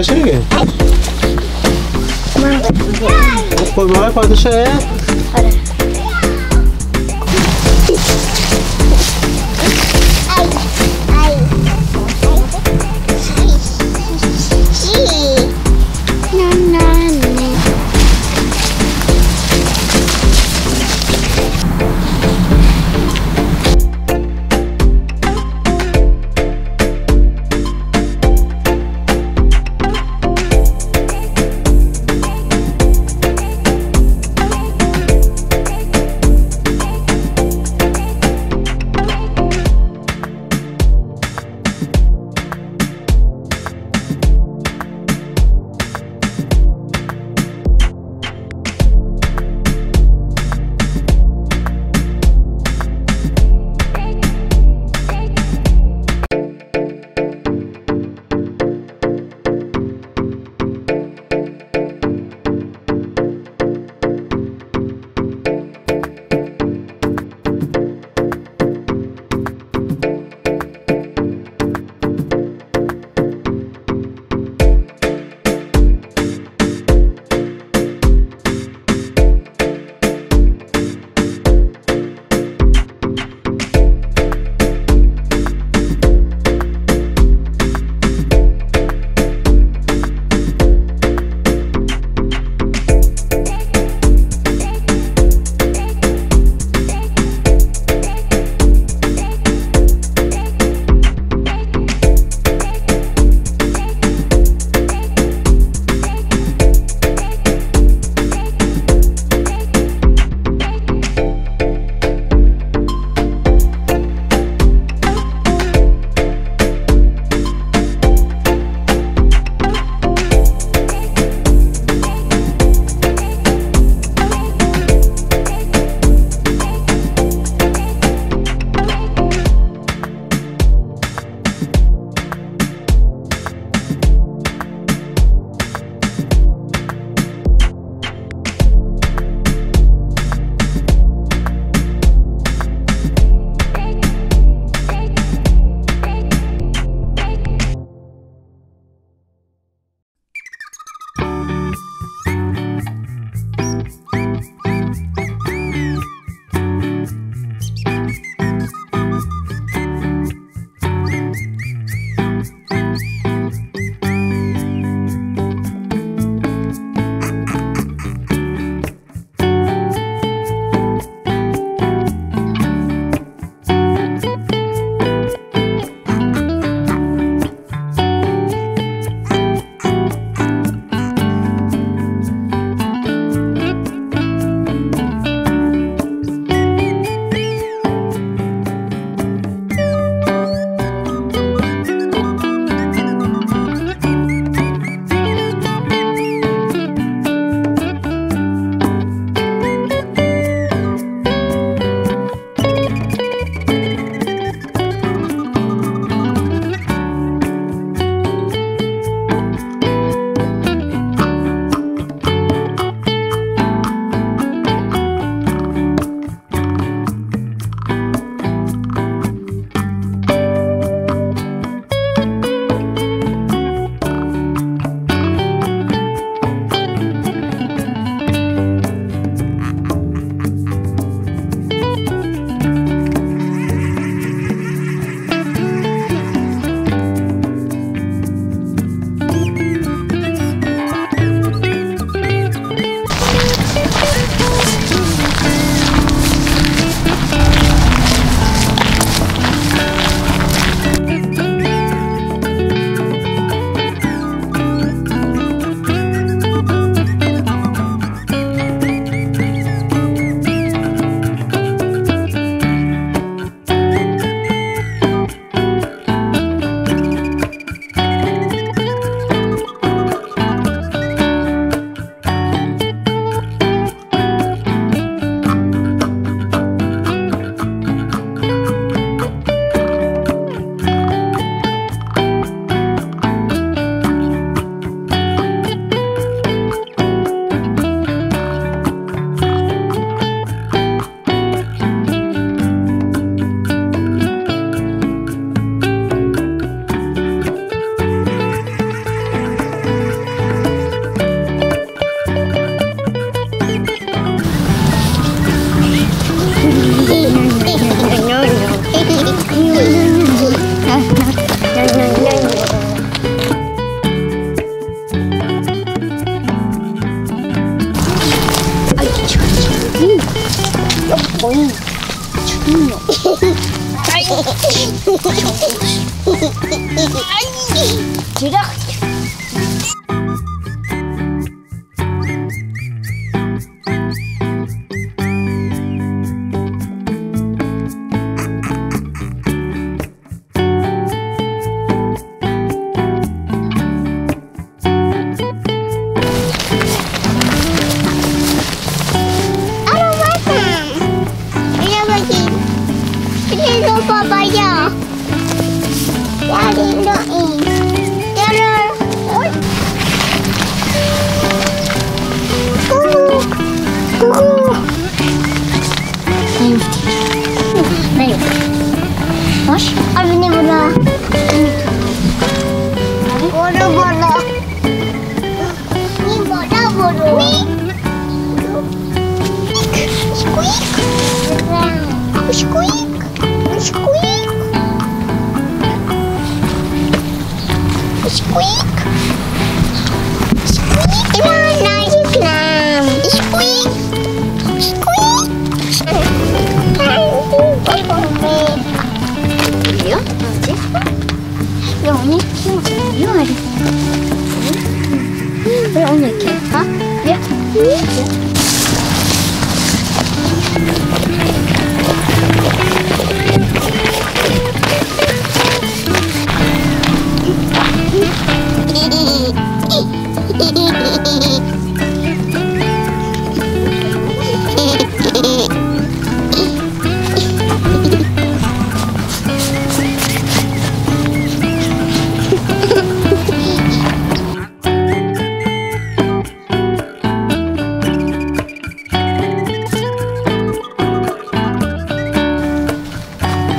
Let's go my iPod to share. こいいいいのはいはい gosh, I've never ハハハハハ。